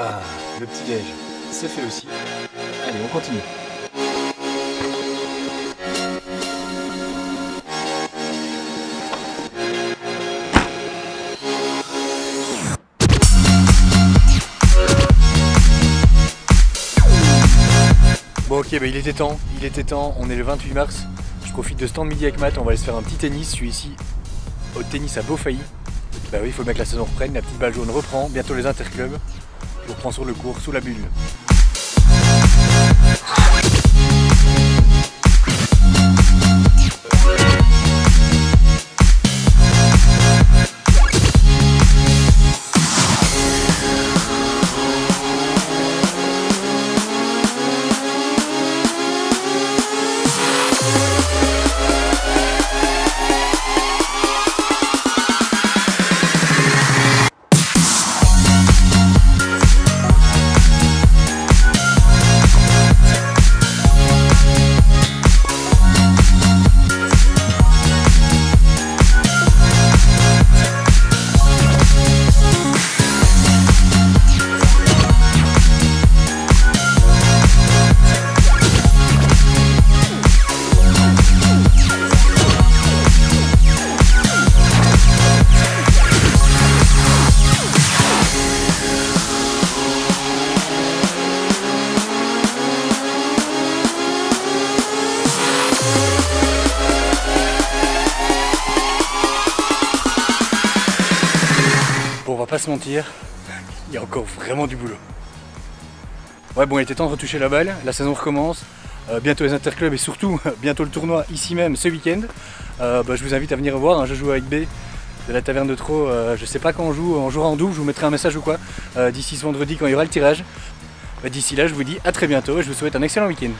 Ah, le petit déj, c'est fait aussi. Allez, on continue. Bon ok, bah il était temps, il était temps, on est le 28 mars. Je profite de ce temps de midi avec Matt, on va aller se faire un petit tennis. Je suis ici au tennis à Beaufailly. Bah oui, il faut bien que la saison reprenne, la petite balle jaune reprend, bientôt les interclubs. Je reprends sur le cours, sous la bulle. Bon, on va pas se mentir, il y a encore vraiment du boulot. Ouais, bon, il était temps de retoucher la balle, la saison recommence, euh, bientôt les interclubs et surtout bientôt le tournoi ici même ce week-end. Euh, bah, je vous invite à venir voir, hein, je joue avec B de la taverne de Trot, euh, je sais pas quand on joue, on jouera en double, je vous mettrai un message ou quoi, euh, d'ici ce vendredi quand il y aura le tirage. Bah, d'ici là, je vous dis à très bientôt et je vous souhaite un excellent week-end.